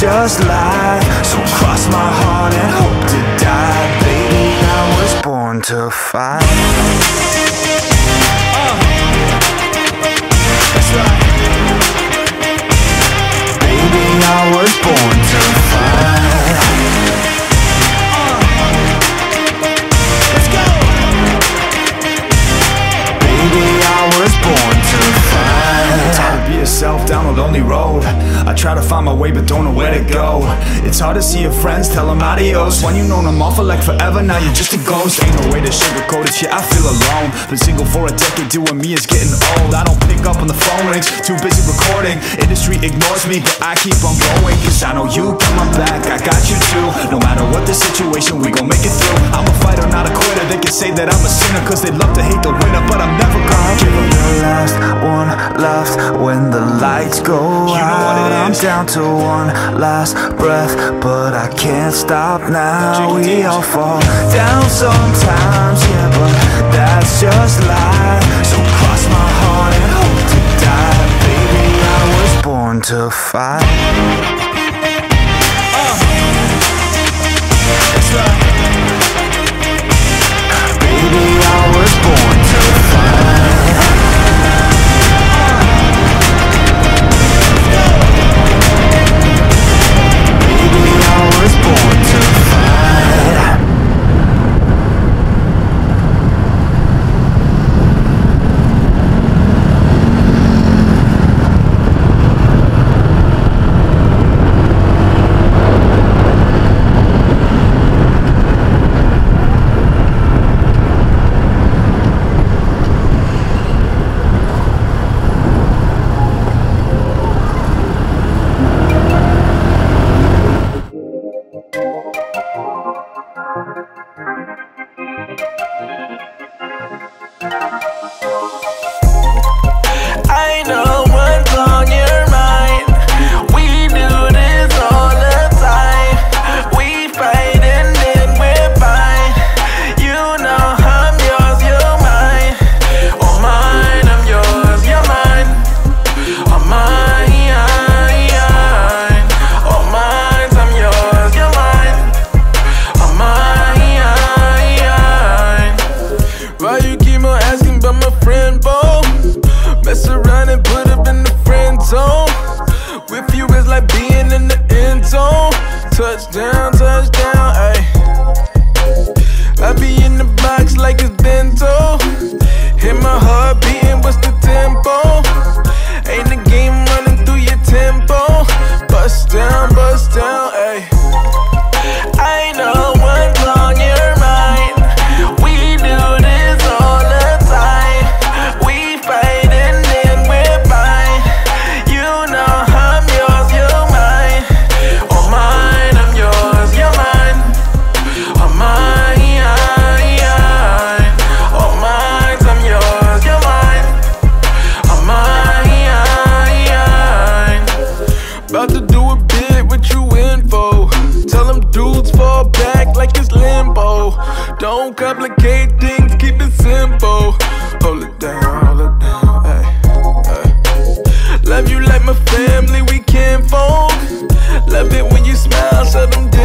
that's just life. So cross my heart and hope to die, baby. I was born to fight. Uh. Baby, I was born to fight. Uh. Baby, I was born to fight. To be yourself down a lonely road. I try to find my way, but don't know where to go. It's hard to see your friends, tell them adios. When you known them all for like forever, now you're just a ghost. Ain't no way to sugarcoat it, shit, I feel alone. Been single for a decade, doing me is getting old. I don't pick up on the phone rings, too busy recording. Industry ignores me, but I keep on going. Cause I know you my back, I got you too. No matter what the situation, we gon' make it through. I'm a fighter, not a quitter. They can say that I'm a sinner, cause they love to hate the winner, but I'm never gonna give up. the last one left when the lights go You know what it out. I'm down to one last breath, but I can't stop now. We all fall down sometimes, yeah, but that's just life. So cross my heart and hope to die, baby. I was born to fight. Like it's complicate things, keep it simple. Hold it down, hold it down. Ay, ay. Love you like my family, we can't fold. Love it when you smile, shut them down.